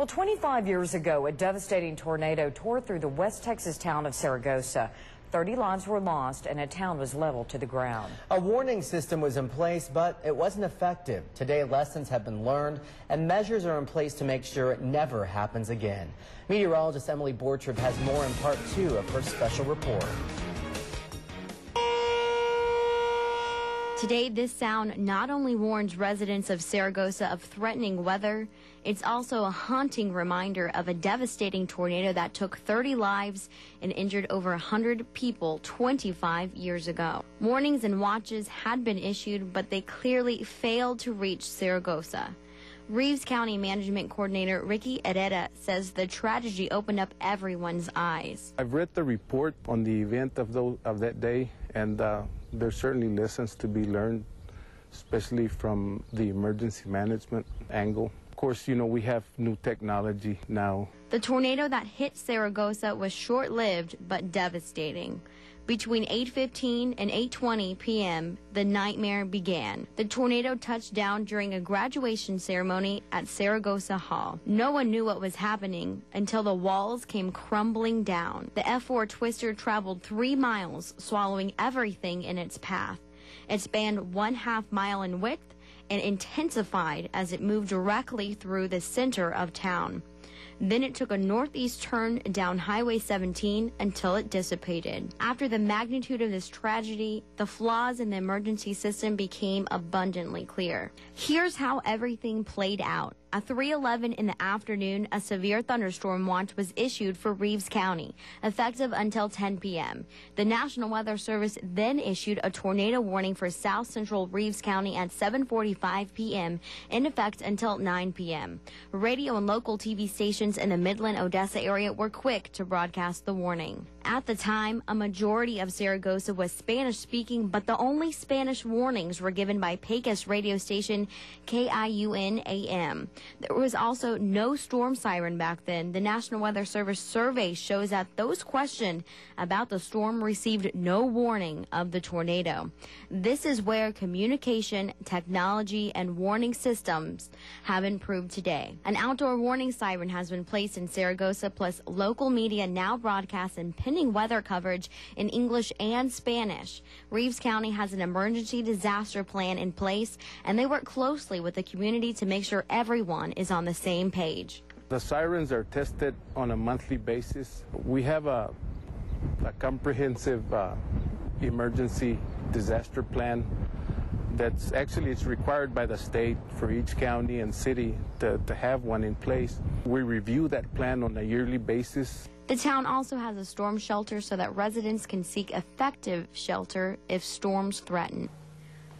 Well, 25 years ago, a devastating tornado tore through the West Texas town of Saragosa. 30 lives were lost and a town was leveled to the ground. A warning system was in place, but it wasn't effective. Today, lessons have been learned and measures are in place to make sure it never happens again. Meteorologist Emily Borchard has more in part two of her special report. Today, this sound not only warns residents of Saragosa of threatening weather, it's also a haunting reminder of a devastating tornado that took 30 lives and injured over 100 people 25 years ago. Warnings and watches had been issued, but they clearly failed to reach Saragosa. Reeves County Management Coordinator Ricky Herrera says the tragedy opened up everyone's eyes. I've read the report on the event of, of that day, and uh, there's certainly lessons to be learned, especially from the emergency management angle. Of course, you know, we have new technology now. The tornado that hit Saragosa was short-lived but devastating. Between 8:15 and 8:20 p.m., the nightmare began. The tornado touched down during a graduation ceremony at Saragosa Hall. No one knew what was happening until the walls came crumbling down. The F4 twister traveled 3 miles, swallowing everything in its path. It spanned one half mile in width and intensified as it moved directly through the center of town. Then it took a northeast turn down Highway 17 until it dissipated. After the magnitude of this tragedy, the flaws in the emergency system became abundantly clear. Here's how everything played out. At 3:11 in the afternoon, a severe thunderstorm watch was issued for Reeves County, effective until 10 p.m. The National Weather Service then issued a tornado warning for South Central Reeves County at 7:45 p.m. in effect until 9 p.m. Radio and local TV stations in the Midland Odessa area were quick to broadcast the warning. At the time, a majority of Saragosa was Spanish speaking, but the only Spanish warnings were given by Pecos radio station KIUN AM. There was also no storm siren back then. The National Weather Service survey shows that those questioned about the storm received no warning of the tornado. This is where communication, technology, and warning systems have improved today. An outdoor warning siren has been placed in Saragosa, plus local media now broadcasts impending weather coverage in English and Spanish. Reeves County has an emergency disaster plan in place, and they work closely with the community to make sure everyone is on the same page. The sirens are tested on a monthly basis. We have a, a comprehensive uh, emergency disaster plan that's actually it's required by the state for each county and city to, to have one in place. We review that plan on a yearly basis. The town also has a storm shelter so that residents can seek effective shelter if storms threaten.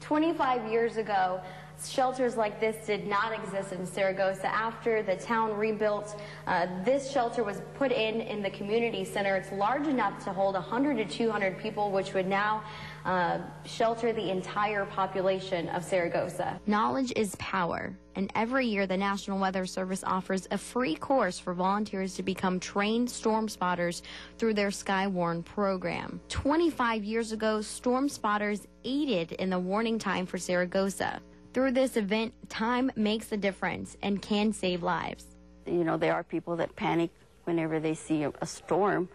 25 years ago, shelters like this did not exist in Saragosa. After the town rebuilt, uh, this shelter was put in in the community center. It's large enough to hold 100 to 200 people, which would now uh, shelter the entire population of Saragosa. Knowledge is power, and every year the National Weather Service offers a free course for volunteers to become trained storm spotters through their Skywarn program. 25 years ago, storm spotters aided in the warning time for Saragosa. Through this event, time makes a difference and can save lives. You know, there are people that panic whenever they see a, storm,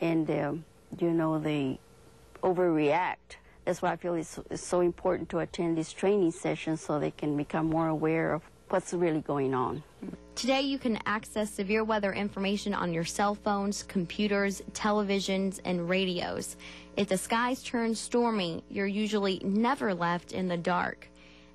and, um, you know, they overreact. That's why I feel it's, it's so important to attend these training sessions so they can become more aware of what's really going on. Today, you can access severe weather information on your cell phones, computers, televisions, and radios. If the skies turn stormy, you're usually never left in the dark.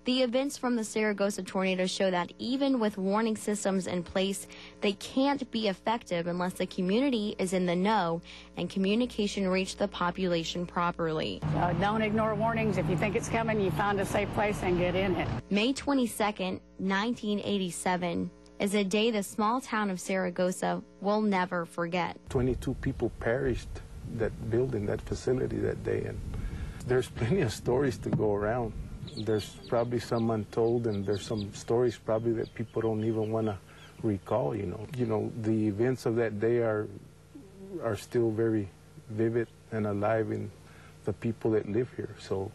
The events from the Saragosa tornado show that even with warning systems in place, they can't be effective unless the community is in the know and communication reach the population properly. Uh, don't ignore warnings. If you think it's coming, you find a safe place and get in it. May 22nd, 1987 is a day the small town of Saragosa will never forget. 22 people perished that building, that facility that day, and there's plenty of stories to go around there's probably some untold and there's some stories probably that people don't even want to recall, you know. You know, the events of that day are are still very vivid and alive in the people that live here. So,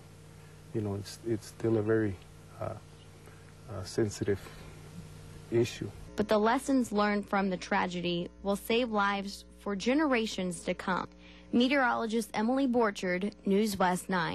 you know, it's, it's still a very uh, uh, sensitive issue. but the lessons learned from the tragedy will save lives for generations to come. Meteorologist Emily Borchard, News West 9.